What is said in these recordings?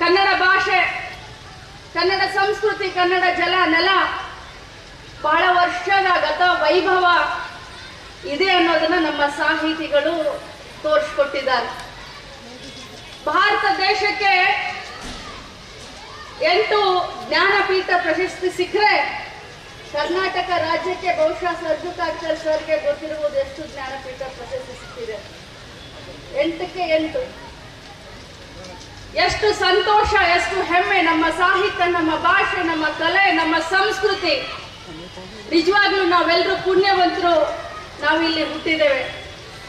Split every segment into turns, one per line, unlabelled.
ಕನ್ನಡ ಭಾಷೆ, ಕನ್ನಡ ಸಂಸ್ಕೃತಿ, ಕನ್ನಡ ಜಲ, ನೆಲ ಬಹಳ ವರ್ಷದ ಗತ ವೈಭವ ಇದೆ ಅನ್ನೋದನ್ನ ನಮ್ಮ ಸಾಹಿತಿಗಳು ತೋರಿಸ್ಕೊಟ್ಟಿದ್ದಾರೆ. ಭಾರತ ದೇಶಕ್ಕೆ ಎಂಟು ಜ್ಞಾನಪೀಠ ಪ್ರಶಸ್ತಿ ಸಿಕ್ಕರೆ ಕರ್ನಾಟಕ ರಾಜ್ಯಕ್ಕೆ ಬಹುಶಃ ಸರ್ಜುಕಾಚಾರ್ಯ ಸರ್ಗೆ ಗೊತ್ತಿರುವುದು ಎಷ್ಟು ಜ್ಞಾನಪೀಠ ಪ್ರಶಸ್ತಿ ಸಿಕ್ಕಿದೆ. ಎಂಟಕ್ಕೆ ಎಂಟು. ಎಷ್ಟು ಸಂತೋಷ, ಎಷ್ಟು ಹೆಮ್ಮೆ, ನಮ್ಮ ಸಾಹಿತ್ಯ, ನಮ್ಮ ಭಾಷೆ, ನಮ್ಮ ಕಲೆ, ನಮ್ಮ ಸಂಸ್ಕೃತಿ. ನಿಜವಾಗ್ಲೂ ನಾವೆಲ್ಲರೂ ಪುಣ್ಯವಂತರು, ನಾವಿಲ್ಲಿ ಹುಟ್ಟಿದ್ದೇವೆ.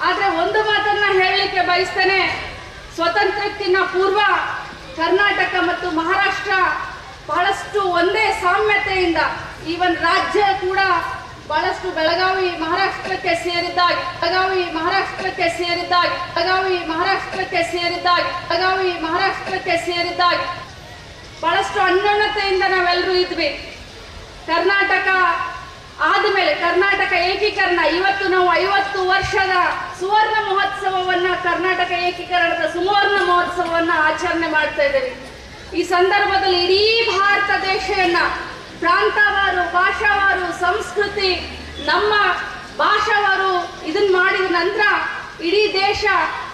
ಆದರೆ ಒಂದು ಮಾತನ್ನ ಹೇಳಲಿಕ್ಕೆ ಬಯಸ್ತೇನೆ. ಸ್ವತಂತ್ರಕ್ಕಿಂತ ಪೂರ್ವ ಕರ್ನಾಟಕ ಮತ್ತು ಮಹಾರಾಷ್ಟ್ರ ಬಹಳಷ್ಟು ಒಂದೇ ಸಾಮ್ಯತೆಯಿಂದ, ಈವನ್ ರಾಜ್ಯ ಕೂಡ ಬಹಳಷ್ಟು ಬೆಳಗಾವಿ, ಮಹಾರಾಷ್ಟ್ರಕ್ಕೆ ಸೇರಿದ್ದಾಗಿ, ಬೆಳಗಾವಿ, ಮಹಾರಾಷ್ಟ್ರಕ್ಕೆ ಸೇರಿದ್ದಾಗಿ, ಬೆಳಗಾವಿ ಮಹಾರಾಷ್ಟ್ರಕ್ಕೆ ಸೇರಿದ್ದಾಗ ಬೆಳಗಾವಿ ಮಹಾರಾಷ್ಟ್ರಕ್ಕೆ ಸೇರಿದ್ದಾಗ ಬಹಳಷ್ಟು ಅನ್ಯೋನ್ಯತೆಯಿಂದ ನಾವೆಲ್ಲರೂ ಇದ್ವಿ. ಕರ್ನಾಟಕ ಆದಮೇಲೆ ಕರ್ನಾಟಕ ಏಕೀಕರಣ, ಇವತ್ತು ನಾವು ಐವತ್ತು ವರ್ಷದ ಸುವರ್ಣ ಮಹೋತ್ಸವವನ್ನ, ಕರ್ನಾಟಕ ಏಕೀಕರಣದ ಸುವರ್ಣ ಮಹೋತ್ಸವವನ್ನ ಆಚರಣೆ ಮಾಡ್ತಾ ಇದ್ದೀವಿ. ಈ ಸಂದರ್ಭದಲ್ಲಿ ಇಡೀ ಭಾರತ ದೇಶವನ್ನ ಪ್ರಾಂತವಾರು, ಭಾಷಾವಾರು, ಸಂಸ್ಕೃತಿ, ನಮ್ಮ ಭಾಷಾವಾರು ಇದನ್ನ ಮಾಡಿದ ನಂತರ ಇಡೀ ದೇಶ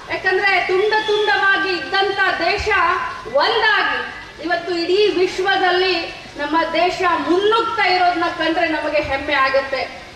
ಯಾಕಂದ್ರೆ ತುಂಡ ತುಂಡವಾಗಿ ಇದ್ದಂತ ದೇಶ ಒಂದಾಗಿ. ಇವತ್ತು ಇಡೀ ವಿಶ್ವದಲ್ಲಿ ನಮ್ಮ ದೇಶ ಮುನ್ನುಗ್ತಾ ಇರೋದನ್ನ ಕಂಡ್ರೆ ನಮಗೆ ಹೆಮ್ಮೆ ಆಗುತ್ತೆ.